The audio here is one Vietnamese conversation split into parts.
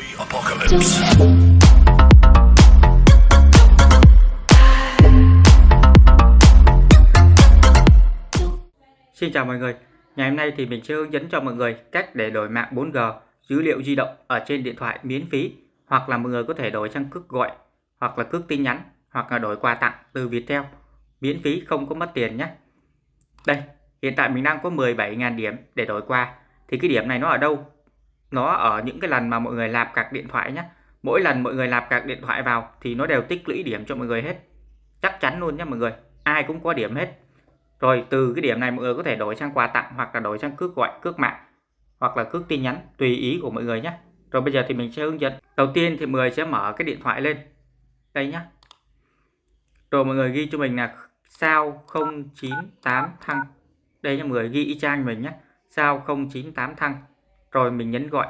Zombie apocalypse. Xin chào mọi người, ngày hôm nay thì mình sẽ hướng dẫn cho mọi người cách để đổi mạng 4G dữ liệu di động ở trên điện thoại miễn phí hoặc là mọi người có thể đổi sang cước gọi hoặc là cước tin nhắn hoặc là đổi quà tặng từ Viettel miễn phí không có mất tiền nhé. Đây, hiện tại mình đang có 17.000 điểm để đổi qua thì cái điểm này nó ở đâu? Nó ở những cái lần mà mọi người lạp cạc điện thoại nhé. Mỗi lần mọi người lạp cạc điện thoại vào thì nó đều tích lũy điểm cho mọi người hết. Chắc chắn luôn nhé mọi người, ai cũng có điểm hết rồi từ cái điểm này mọi người có thể đổi sang quà tặng hoặc là đổi sang cước gọi, cước mạng hoặc là cước tin nhắn tùy ý của mọi người nhé. Rồi bây giờ thì mình sẽ hướng dẫn. Đầu tiên thì mọi người sẽ mở cái điện thoại lên. Đây nhá. Rồi mọi người ghi cho mình là sao 098 thăng. Đây nhé mọi người ghi y chang mình nhé. Sao 098 thăng. Rồi mình nhấn gọi.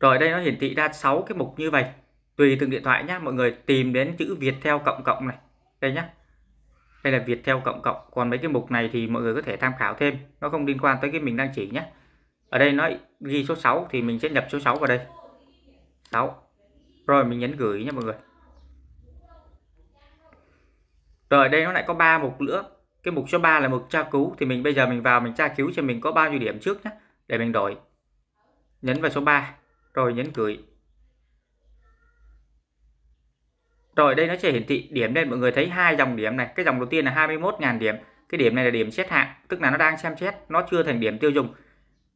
Rồi đây nó hiển thị ra 6 cái mục như vậy. Tùy từng điện thoại nhé mọi người tìm đến chữ Viettel cộng cộng này. Đây nhé đây là Viettel cộng cộng. Còn mấy cái mục này thì mọi người có thể tham khảo thêm. Nó không liên quan tới cái mình đang chỉ nhé ở đây nó ghi số 6 thì mình sẽ nhập số 6 vào đây. 6 rồi mình nhấn gửi nhé mọi người rồi đây nó lại có 3 mục nữa cái mục số 3 là mục tra cứu thì mình bây giờ mình vào mình tra cứu cho mình có bao nhiêu điểm trước nhé để mình đổi nhấn vào số 3 rồi nhấn gửi Rồi đây nó sẽ hiển thị điểm lên mọi người thấy hai dòng điểm này. Cái dòng đầu tiên là 21.000 điểm. Cái điểm này là điểm xét hạng, tức là nó đang xem xét, nó chưa thành điểm tiêu dùng.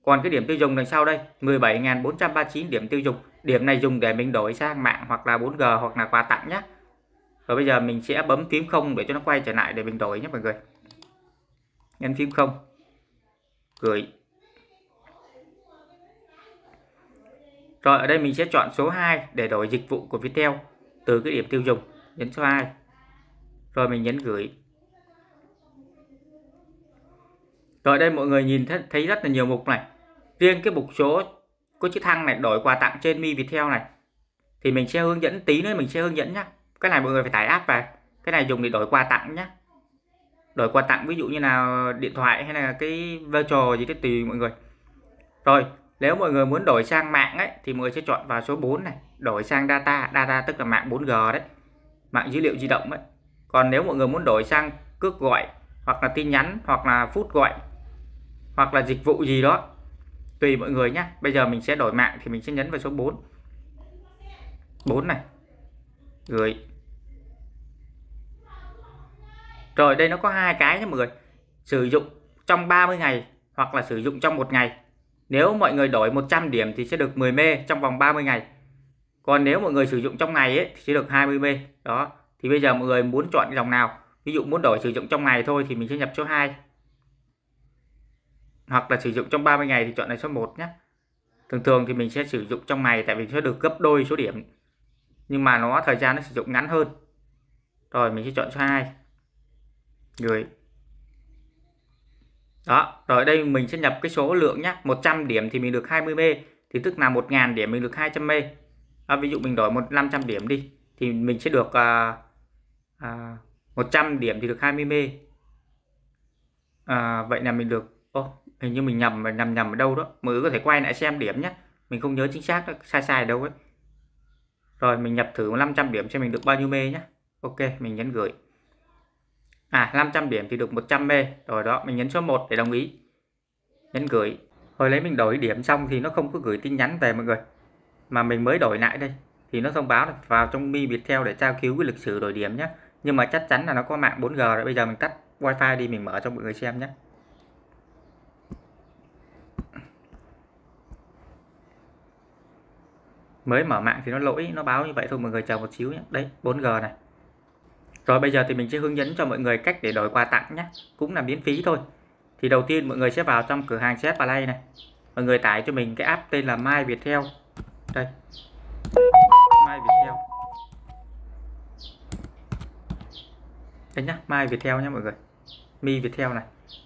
Còn cái điểm tiêu dùng đằng sau đây, 17.439 điểm tiêu dùng. Điểm này dùng để mình đổi sang mạng hoặc là 4G hoặc là quà tặng nhé. Rồi bây giờ mình sẽ bấm phím không để cho nó quay trở lại để mình đổi nhé mọi người. Nhấn phím không. Gửi. Rồi ở đây mình sẽ chọn số 2 để đổi dịch vụ của Viettel từ cái điểm tiêu dùng nhấn số 2 rồi mình nhấn gửi rồi đây mọi người nhìn thấy, rất là nhiều mục này riêng cái mục số có chữ thăng này đổi quà tặng trên mi Viettel này thì mình sẽ hướng dẫn tí nữa mình sẽ hướng dẫn nhé cái này mọi người phải tải app về, cái này dùng để đổi quà tặng nhé, đổi quà tặng ví dụ như là điện thoại hay là cái voucher gì đó tùy mọi người. Rồi nếu mọi người muốn đổi sang mạng ấy thì mọi người sẽ chọn vào số 4 này. Đổi sang data data tức là mạng 4G đấy. Mạng dữ liệu di động ấy. Còn nếu mọi người muốn đổi sang cước gọi hoặc là tin nhắn hoặc là phút gọi hoặc là dịch vụ gì đó tùy mọi người nhé bây giờ mình sẽ đổi mạng thì mình sẽ nhấn vào số 4 4 này. Gửi. Rồi, đây nó có hai cái nha mọi người. Sử dụng trong 30 ngày hoặc là sử dụng trong một ngày. Nếu mọi người đổi 100 điểm thì sẽ được 10 mê trong vòng 30 ngày. Còn nếu mọi người sử dụng trong ngày ấy, thì sẽ được 20 mê. Đó, thì bây giờ mọi người muốn chọn dòng nào? Ví dụ muốn đổi sử dụng trong ngày thôi thì mình sẽ nhập số 2 hoặc là sử dụng trong 30 ngày thì chọn là số 1 nhé. Thường thường thì mình sẽ sử dụng trong ngày tại vì sẽ được gấp đôi số điểm. Nhưng mà nó, thời gian nó sử dụng ngắn hơn. Rồi, mình sẽ chọn số 2 gửi đó rồi đây mình sẽ nhập cái số lượng nhé 100 điểm thì mình được 20B thì tức là 1.000 điểm mình được 200B à, ví dụ mình đổi 500 điểm đi thì mình sẽ được à, à, 100 điểm thì được 20B à, vậy là mình được ô hình như mình nhầm nằm nhầm ở đâu đó. Mọi người có thể quay lại xem điểm nhé mình không nhớ chính xác đó, sai sai đâu ấy. Rồi mình nhập thử 500 điểm cho mình được bao nhiêu mê nhé ok mình nhấn gửi à 500 điểm thì được 100 mê rồi đó, mình nhấn số 1 để đồng ý. Nhấn gửi. Hồi lấy mình đổi điểm xong thì nó không có gửi tin nhắn về mọi người. Mà mình mới đổi lại đây, thì nó thông báo là vào trong mi Viettel để tra cứu cái lịch sử đổi điểm nhé nhưng mà chắc chắn là nó có mạng 4G rồi, bây giờ mình tắt wifi đi, mình mở cho mọi người xem nhé mới mở mạng thì nó lỗi, nó báo như vậy thôi, mọi người chờ một xíu nhé đấy 4G này rồi bây giờ thì mình sẽ hướng dẫn cho mọi người cách để đổi quà tặng nhé. Cũng là miễn phí thôi. Thì đầu tiên mọi người sẽ vào trong cửa hàng Z Play này. Mọi người tải cho mình cái app tên là My Viettel. Đây. My Viettel. Đây nhá, My Viettel nhé mọi người. Mi Viettel này.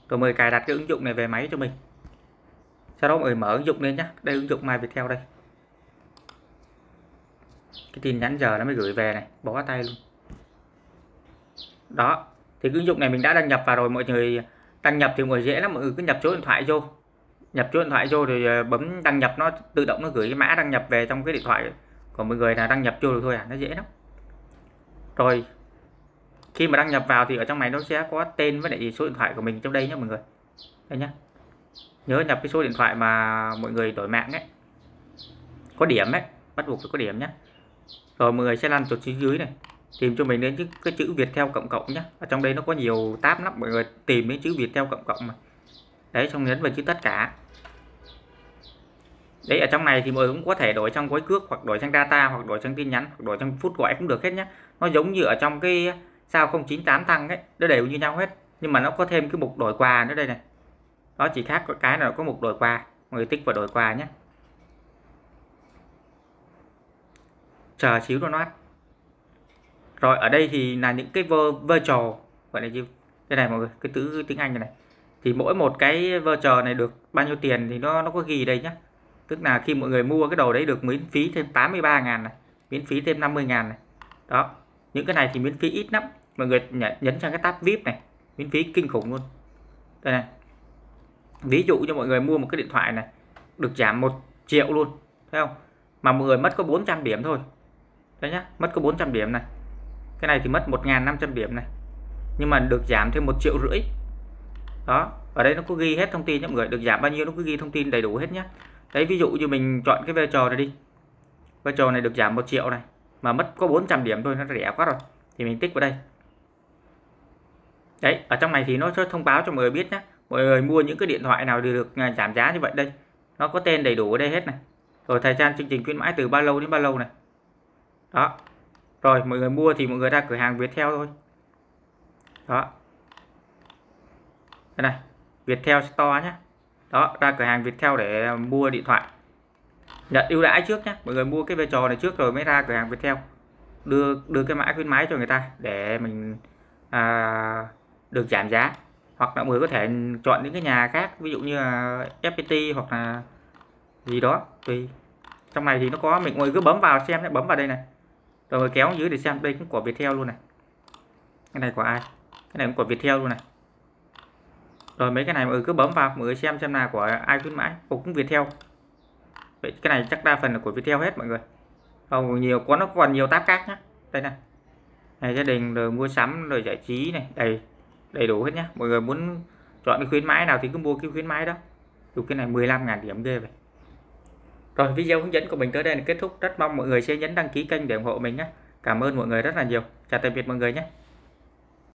Rồi mời cài đặt cái ứng dụng này về máy cho mình. Sau đó mọi người mở ứng dụng lên nhá. Đây, ứng dụng My Viettel đây. Cái tin nhắn giờ nó mới gửi về này. Bó tay luôn đó, thì ứng dụng này mình đã đăng nhập vào rồi, mọi người đăng nhập thì mọi người dễ lắm, mọi người cứ nhập số điện thoại vô. Nhập số điện thoại vô rồi ờ, bấm đăng nhập, nó tự động nó gửi cái mã đăng nhập về trong cái điện thoại của mọi người là đăng nhập vô được thôi à nó dễ lắm. Rồi, khi mà đăng nhập vào thì ở trong này nó sẽ có tên với lại số điện thoại của mình trong đây nhé mọi người. Đây nhá. Nhớ nhập cái số điện thoại mà mọi người đổi mạng ấy. Có điểm ấy, bắt buộc phải có điểm nhé rồi mọi người sẽ lăn chuột xuống dưới này tìm cho mình đến cái, cái chữ Việt theo cộng cộng nhé ở trong đây nó có nhiều tab lắm mọi người tìm đến chữ Việt theo cộng cộng mà. Đấy xong nhấn vào chữ tất cả. Đấy ở trong này thì mọi người cũng có thể đổi trong gói cước hoặc đổi sang data hoặc đổi sang tin nhắn hoặc đổi sang phút gọi cũng được hết nhé nó giống như ở trong cái sao 098 tăng ấy nó đều như nhau hết. Nhưng mà nó có thêm cái mục đổi quà nữa đây này. Đó chỉ khác có cái là có mục đổi quà. Mọi người tích vào đổi quà nhé chờ xíu nó nát rồi ở đây thì là những cái virtual gọi là gì? Cái này mọi người cái từ tiếng Anh này, thì mỗi một cái voucher này được bao nhiêu tiền thì nó nó có ghi đây nhé tức là khi mọi người mua cái đồ đấy được miễn phí thêm 83 ngàn này miễn phí thêm 50 ngàn này. Đó những cái này thì miễn phí ít lắm. Mọi người nhấn sang cái tab VIP này miễn phí kinh khủng luôn. Đây này. Ví dụ cho mọi người mua một cái điện thoại này được giảm một triệu luôn thấy không? Mà mọi người mất có 400 điểm thôi. Đấy nhá mất có 400 điểm này cái này thì mất 1.500 điểm này. Nhưng mà được giảm thêm một triệu rưỡi. Đó, ở đây nó có ghi hết thông tin nhé mọi người. Được giảm bao nhiêu nó cứ ghi thông tin đầy đủ hết nhé đấy, ví dụ như mình chọn cái vai trò này đi. Vai trò này được giảm một triệu này, mà mất có 400 điểm thôi, nó rẻ quá rồi. Thì mình tích vào đây. Đấy, ở trong này thì nó sẽ thông báo cho mọi người biết nhé mọi người mua những cái điện thoại nào được à, giảm giá như vậy đây. Nó có tên đầy đủ ở đây hết này. Rồi thời gian chương trình khuyến mãi từ bao lâu đến bao lâu này. Đó rồi mọi người mua thì mọi người ra cửa hàng Viettel thôi. Đó. Đây này Viettel Store nhé đó ra cửa hàng Viettel để à, mua điện thoại. Nhận ưu đãi trước nhé mọi người mua cái vai trò này trước rồi mới ra cửa hàng Viettel. Đưa đưa cái mã khuyến mãi cho người ta để mình à, được giảm giá. Hoặc là mọi người có thể chọn những cái nhà khác ví dụ như là FPT hoặc là gì đó. Tùy. Trong này thì nó có mình mọi người cứ bấm vào xem bấm vào đây này rồi kéo dưới để xem đây cũng của Viettel luôn này. Cái này của ai? Cái này cũng của Viettel luôn này. Rồi mấy cái này mọi người ừ, cứ bấm vào, mọi người xem xem là của ai khuyến mãi. Cũng Viettel vậy cái này chắc đa phần là của Viettel hết mọi người. Không nhiều, có nó còn nhiều tab khác nhá. Đây này này gia đình rồi mua sắm rồi giải trí này. Đầy đầy đủ hết nhá. Mọi người muốn chọn cái khuyến mãi nào thì cứ mua cái khuyến mãi đó. Dù cái này 15.000 điểm ghê vậy rồi, video hướng dẫn của mình tới đây là kết thúc. Rất mong mọi người sẽ nhấn đăng ký kênh để ủng hộ mình nhé. Cảm ơn mọi người rất là nhiều. Chào tạm biệt mọi người nhé.